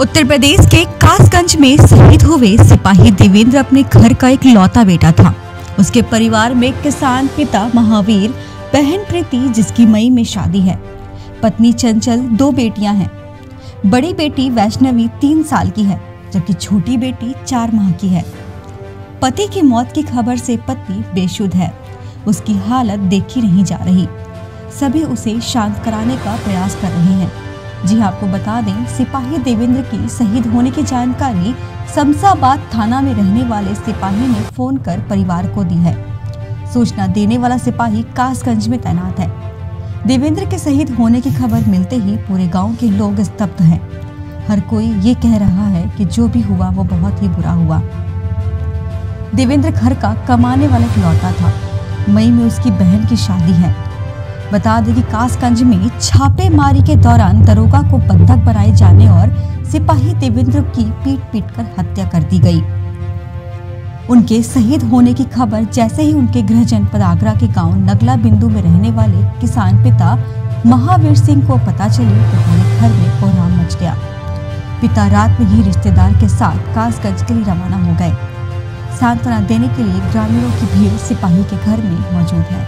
उत्तर प्रदेश के कासगंज में शहीद हुए सिपाही देवेंद्र अपने घर का एक लौता बेटा था। उसके परिवार में किसान पिता महावीर, बहन प्रीति, जिसकी मई में शादी है। पत्नी चंचल दो बेटियाँ हैं। बड़ी बेटी वैष्णवी तीन साल की है, जबकि छोटी बेटी चार माह की है। पति की मौत की खबर से पत्नी बेशुद्ध है। उसकी हालत देखी नहीं जा रही। सभी उसे शांत कराने का प्रयास कर रहे हैं। जी हाँ, आपको बता दें सिपाही देवेंद्र की शहीद होने की जानकारी शमशाबाद थाना में रहने वाले सिपाही ने फ़ोन कर परिवार को दी है। सूचना देने वाला सिपाही कासगंज में तैनात है। देवेंद्र के शहीद होने की खबर मिलते ही पूरे गाँव के लोग स्तब्ध हैं। हर कोई ये कह रहा है कि जो भी हुआ वो बहुत ही बुरा हुआ। देवेंद्र घर का कमाने वाला इकलौता था। मई में उसकी बहन की शादी है। बता दें कि कासगंज में छापेमारी के दौरान दरोगा को बंधक बनाए जाने और सिपाही देवेंद्र की पीट पीट कर हत्या कर दी गई। उनके शहीद होने की खबर जैसे ही उनके गृह जनपद आगरा के गाँव नगला बिंदु में रहने वाले किसान पिता महावीर सिंह को पता चली तो पूरे घर में कोहराम मच गया। पिता रात में ही रिश्तेदार के साथ कासगंज के लिए रवाना हो गए। सांत्वना देने के लिए ग्रामीणों की भीड़ सिपाही के घर में मौजूद है।